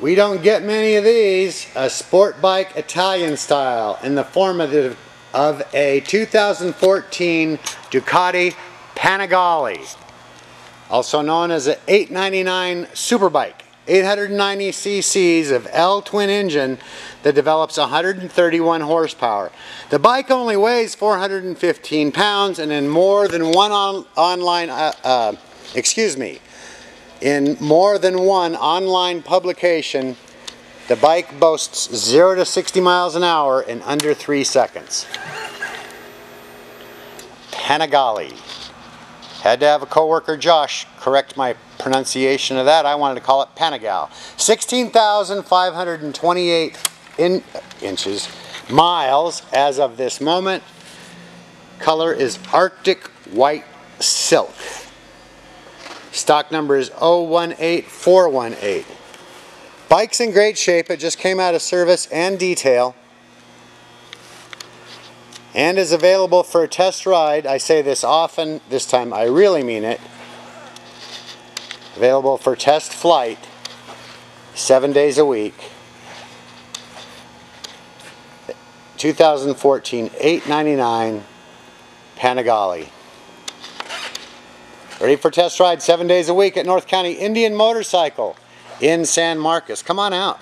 We don't get many of these. A sport bike Italian style in the form of, the, of a 2014 Ducati Panigale. Also known as an 899 Superbike. 890 cc's of L twin engine that develops 131 horsepower. The bike only weighs 415 pounds and in more than one on, online, uh, uh, excuse me, in more than one online publication, the bike boasts 0 to 60 miles an hour in under 3 seconds. Panigale. Had to have a coworker, Josh, correct my pronunciation of that. I wanted to call it Panagal. 16,528 in, inches, miles as of this moment. Color is Arctic White Silk. Stock number is 018418. Bike's in great shape. It just came out of service and detail and is available for a test ride. I say this often, this time I really mean it. Available for test flight seven days a week. 2014 899 Panigale. Ready for test ride seven days a week at North County Indian Motorcycle in San Marcos. Come on out.